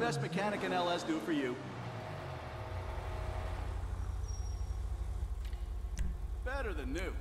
Best mechanic in LS do for you? Better than new.